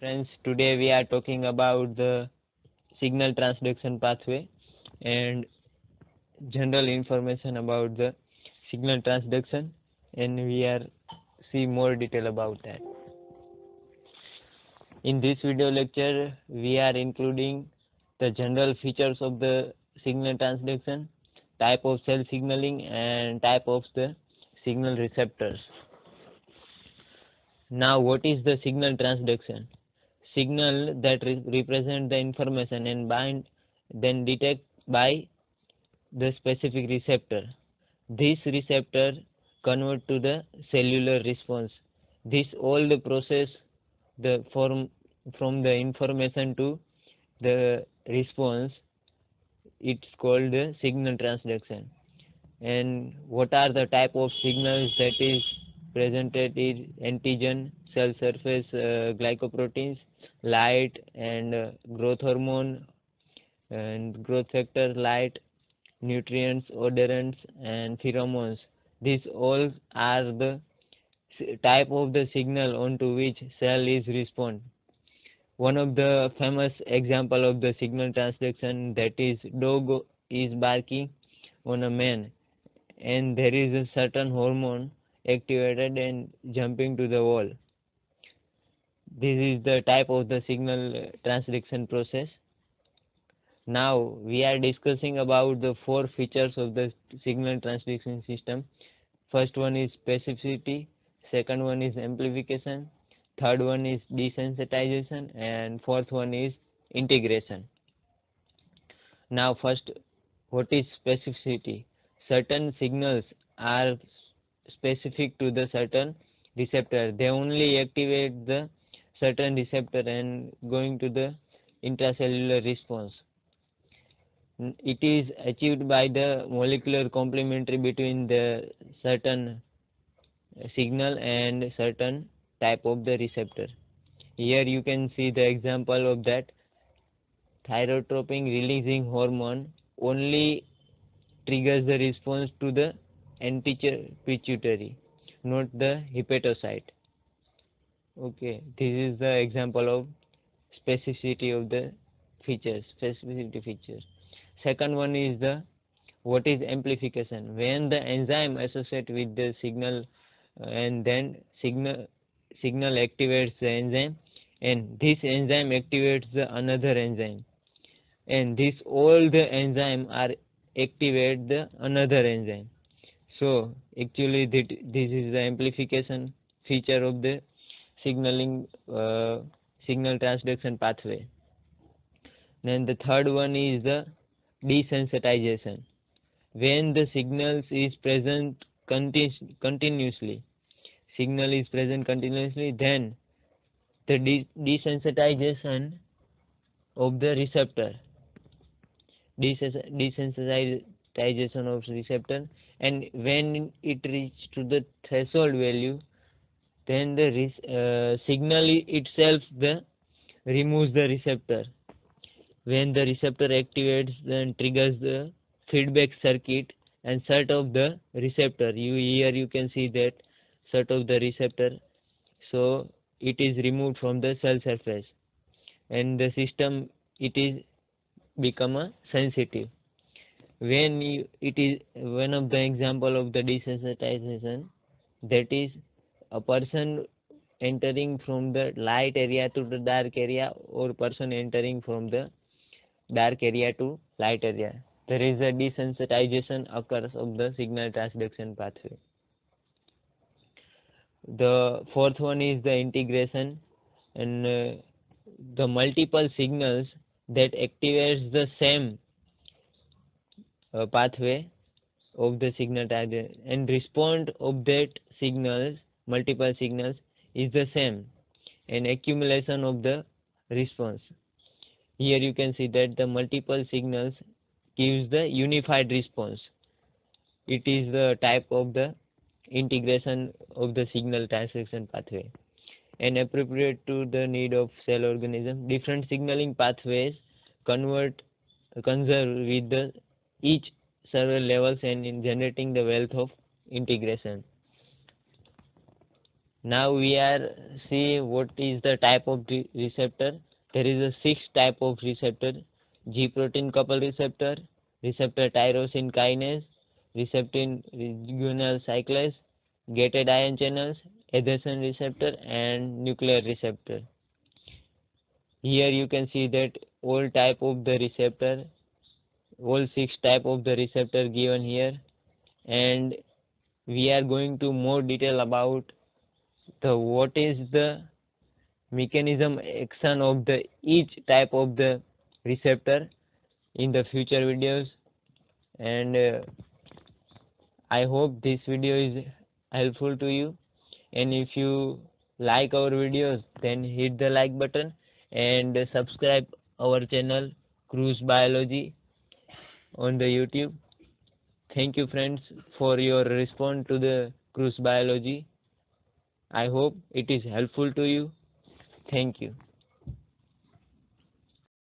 Friends, today we are talking about the signal transduction pathway and general information about the signal transduction and we are see more detail about that. In this video lecture, we are including the general features of the signal transduction, type of cell signaling and type of the signal receptors. Now what is the signal transduction? Signal that re represent the information and bind then detect by the specific receptor. This receptor convert to the cellular response. This all the process the form from the information to the response it's called the signal transduction and what are the type of signals that is presented is antigen cell surface uh, glycoproteins light and uh, growth hormone and growth factor light nutrients odorants and pheromones. These all are the type of the signal onto which cell is respond. One of the famous example of the signal transduction that is dog is barking on a man and there is a certain hormone activated and jumping to the wall this is the type of the signal transduction process. Now we are discussing about the four features of the signal transduction system. First one is specificity second one is amplification third one is desensitization and fourth one is integration. Now first what is specificity? Certain signals are specific to the certain receptor. They only activate the certain receptor and going to the intracellular response. It is achieved by the molecular complementary between the certain signal and certain type of the receptor. Here you can see the example of that thyrotropin releasing hormone only triggers the response to the antipituitary not the hepatocyte okay this is the example of specificity of the features specificity features. Second one is the what is amplification? When the enzyme associate with the signal uh, and then signal signal activates the enzyme and this enzyme activates the another enzyme. And this all the enzyme are activate the another enzyme. So actually this is the amplification feature of the signaling uh, signal transduction pathway. Then the third one is the desensitization. When the signals is present continu continuously signal is present continuously then the de desensitization of the receptor desensitization of receptor and when it reaches to the threshold value then the uh, signal itself the removes the receptor. When the receptor activates then triggers the feedback circuit and set of the receptor. You here you can see that set of the receptor. So it is removed from the cell surface. And the system it is become a sensitive. When you, it is one of the example of the desensitization that is a person entering from the light area to the dark area or person entering from the dark area to light area. There is a desensitization occurs of the signal transduction pathway. The fourth one is the integration and uh, the multiple signals that activates the same uh, pathway of the signal and respond of that signals multiple signals is the same. And accumulation of the response. Here you can see that the multiple signals gives the unified response. It is the type of the integration of the signal transduction pathway. And appropriate to the need of cell organism. Different signaling pathways convert conserve with the each several levels and in generating the wealth of integration now we are see what is the type of re- receptor. There is a six type of receptor. G protein couple receptor receptor tyrosine kinase receptor guanylyl cyclase gated ion channels adhesion receptor and nuclear receptor. Here you can see that all type of the receptor all six type of the receptor given here. And we are going to more detail about the what is the mechanism action of the each type of the receptor in the future videos. And uh, i hope this video is helpful to you. And if you like our videos then hit the like button and subscribe our channel Kru's biology on the youtube. Thank you friends for your response to the Kru's biology I hope it is helpful to you. Thank you.